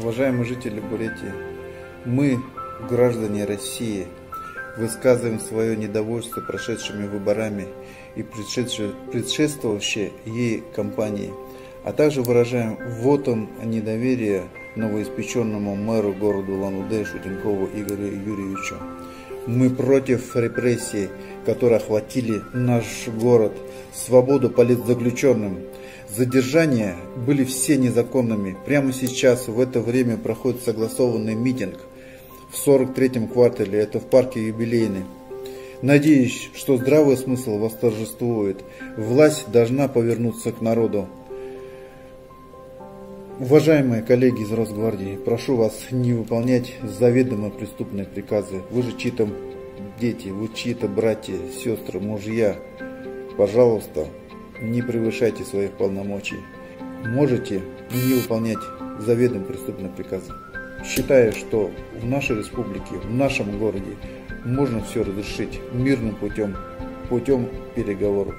Уважаемые жители Бурятии, мы, граждане России, высказываем свое недовольство прошедшими выборами и предшествовавшей ей кампанией, а также выражаем вотом недоверия новоиспеченному мэру города Улан-Удэ Шутенкову Игорю Юрьевичу. Мы против репрессий, которые охватили наш город, свободу политзаключенным. Задержания были все незаконными. Прямо сейчас, в это время, проходит согласованный митинг в 43-м квартале, это в парке Юбилейный. Надеюсь, что здравый смысл восторжествует. Власть должна повернуться к народу. Уважаемые коллеги из Росгвардии, прошу вас не выполнять заведомо преступные приказы. Вы же чьи-то дети, вы чьи-то братья, сестры, мужья. Пожалуйста, не превышайте своих полномочий. Можете не выполнять заведомо преступные приказы. Считаю, что в нашей республике, в нашем городе можно все разрешить мирным путем, путем переговоров.